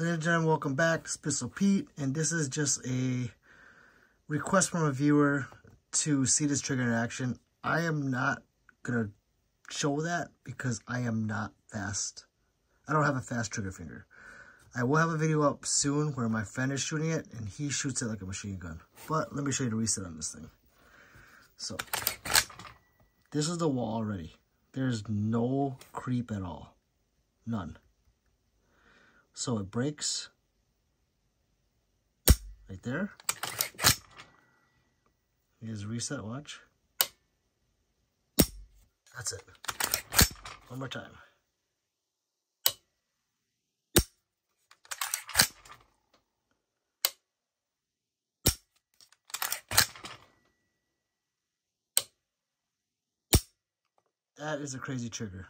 Ladies and gentlemen, welcome back. It's Pistol Pete, and this is just a request from a viewer to see this trigger in action. I am not gonna show that because I am not fast. I don't have a fast trigger finger. I will have a video up soon where my friend is shooting it, and he shoots it like a machine gun. But let me show you the reset on this thing. So, this is the wall already. There's no creep at all. None. So it breaks right there. Here's reset, watch. That's it. One more time. That is a crazy trigger.